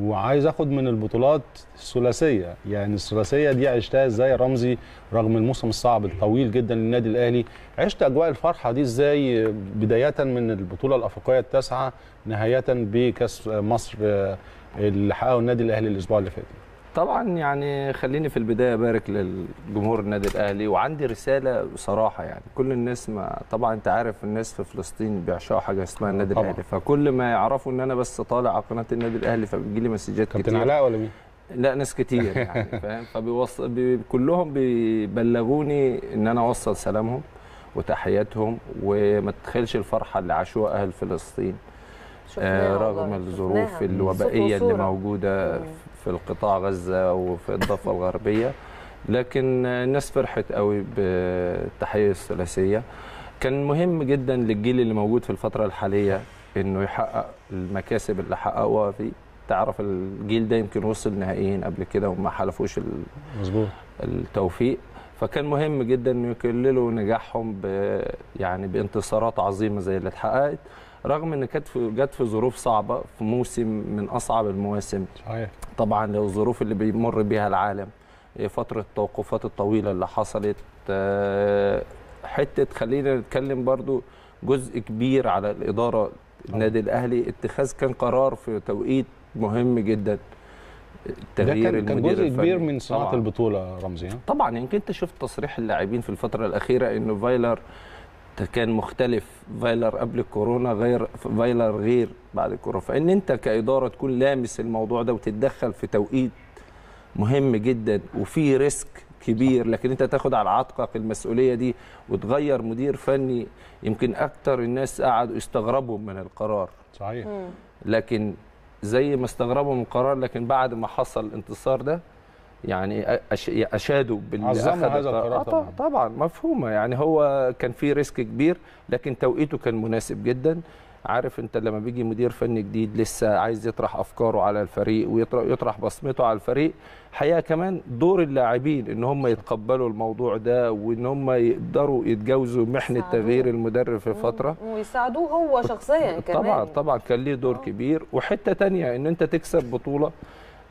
وعايز اخد من البطولات الثلاثية. يعني الثلاثية دي عشتها إزاي يا رمزي؟ رغم الموسم الصعب الطويل جدا للنادي الاهلي. عشت اجواء الفرحة دي إزاي؟ بداية من البطولة الافريقية التاسعة نهاية بكأس مصر آه، اللي حققه النادي الاهلي الأسبوع اللي فات. طبعا يعني خليني في البداية أبارك للجمهور النادي الأهلي وعندي رسالة بصراحه يعني كل الناس ما طبعا أنت عارف الناس في فلسطين بيعشقوا حاجة اسمها النادي طبعاً. الأهلي فكل ما يعرفوا إن أنا بس طالع على قناة النادي الأهلي فبيجي لي مسجات كابتن كتير علاء ولا مين؟ لا ناس كتير يعني فاهم فبيوصل بي كلهم بيبلغوني إن أنا أوصل سلامهم وتحياتهم وما تتخيلش الفرحة اللي عاشوها أهل فلسطين آه، رغم الظروف صوت اللي وصورة. في القطاع غزة وفي الضفة الغربية لكن الناس فرحت قوي بالتحية الثلاثية. كان مهم جدا للجيل اللي موجود في الفترة الحالية إنه يحقق المكاسب اللي حققوها فيه. تعرف الجيل ده يمكن وصل نهائيين قبل كده وما حلفوش مظبوط. التوفيق. فكان مهم جدا إنه يكللوا نجاحهم ب يعني بانتصارات عظيمة زي اللي اتحققت. رغم إن كانت في جت في ظروف صعبة في موسم من أصعب المواسم صحيح طبعا لو الظروف اللي بيمر بيها العالم فترة التوقفات الطويلة اللي حصلت آه، حتة خلينا نتكلم برضو جزء كبير على الإدارة النادي الأهلي اتخاذ كان قرار في توقيت مهم جدا تغيير كان كان المدير جزء كبير. من صناعة. البطولة رمزي؟ طبعا يمكن أنت شفت تصريح اللاعبين في الفترة الأخيرة إنه فايلر كان مختلف فايلر قبل الكورونا غير فايلر غير بعد الكورونا. فإن أنت كإدارة تكون لامس الموضوع ده وتتدخل في توقيت مهم جدا وفي risk كبير لكن أنت تاخد على عاتقك المسؤولية دي وتغير مدير فني يمكن أكتر الناس قعدوا يستغربوا من القرار. صحيح. لكن زي ما استغربوا من القرار لكن بعد ما حصل الانتصار ده يعني أش- اشادوا باللي أخذ هذا القرار. آه طبعا طبعاً. طبعا مفهومة يعني هو كان في ريسك كبير لكن توقيته كان مناسب جدا عارف أنت لما بيجي مدير فني جديد لسه عايز يطرح أفكاره على الفريق ويطرح يطرح بصمته على الفريق حقيقة كمان دور اللاعبين إن هم يتقبلوا الموضوع ده وإن هم يقدروا يتجاوزوا محنة. تغيير المدرب في فترة ويساعدوه هو شخصيا كمان طبعا طبعا كان ليه دور آه. كبير وحتة تانية إن أنت تكسب بطولة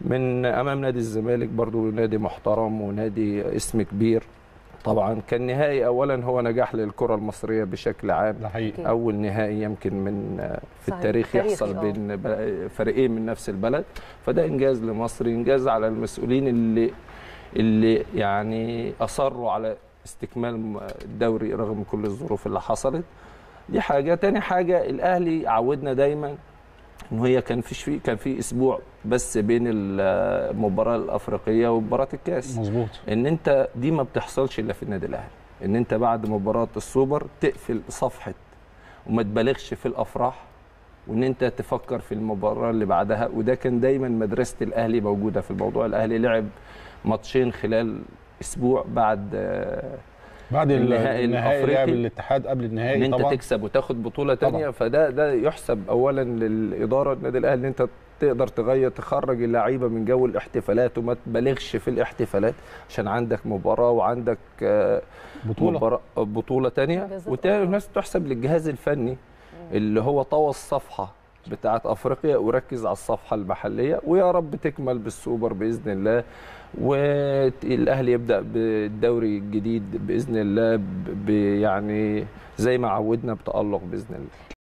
من أمام نادي الزمالك برضو نادي محترم ونادي اسم كبير. طبعا كان نهائي اولا هو نجاح للكرة المصرية بشكل عام. ده حقيقي. أول نهائي يمكن من في صحيح. التاريخ يحصل آه. بين فريقين من نفس البلد. فده إنجاز لمصر إنجاز على المسؤولين اللي اللي يعني أصروا على استكمال الدوري رغم كل الظروف اللي حصلت. دي حاجة. تاني حاجة الأهلي عودنا دايما إن هي كان فيش في كان في أسبوع بس بين المباراة الأفريقية ومباراة الكاس. مظبوط. إن أنت دي ما بتحصلش إلا في النادي الأهلي. إن أنت بعد مباراة السوبر تقفل صفحة وما تبالغش في الأفراح وإن أنت تفكر في المباراة اللي بعدها. وده كان دايما مدرسة الأهلي موجودة في الموضوع. الأهلي لعب ماتشين خلال أسبوع بعد بعد النهائي النهائي لعب الأفريقي. الاتحاد قبل إن النهائي أنت طبعا. تكسب وتاخد بطولة. تانية. فده ده يحسب اولا للإدارة النادي الأهلي إن أنت تقدر تغير تخرج اللعيبة من جو الاحتفالات وما تبالغش في الاحتفالات عشان عندك مباراة وعندك آه، بطولة. مباراة بطولة تانية. بالظبط. وتاني نفس تحسب للجهاز الفني اللي هو طوى الصفحة بتاعت أفريقيا وركز على الصفحة المحلية. ويا رب تكمل بالسوبر بإذن الله. والأهلي يبدأ بالدوري الجديد بإذن الله يعني زي ما عودنا بتألق بإذن الله.